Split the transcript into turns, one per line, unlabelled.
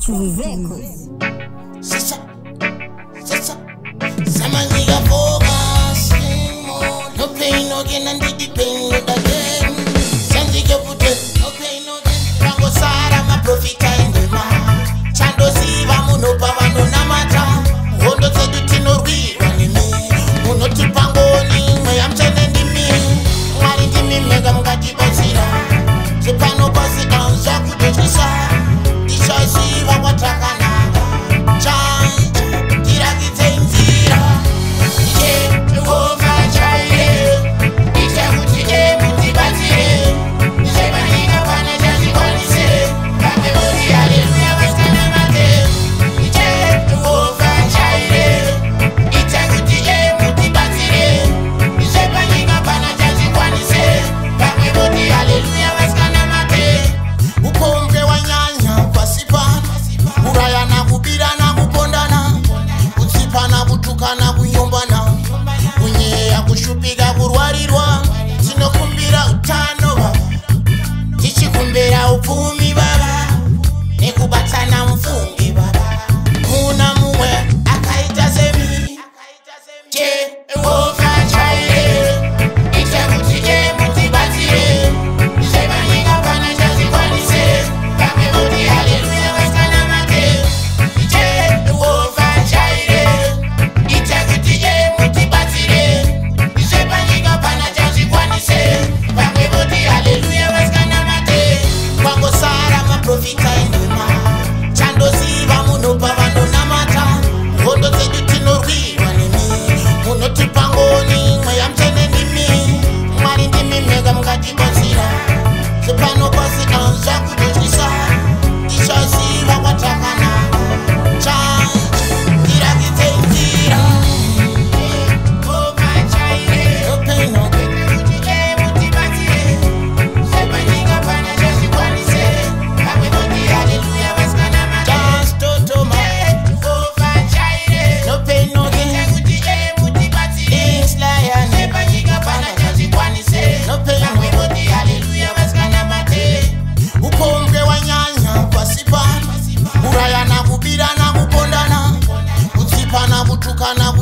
tu veux. kushupika kurwarirwa tinokumbira utano baba took on a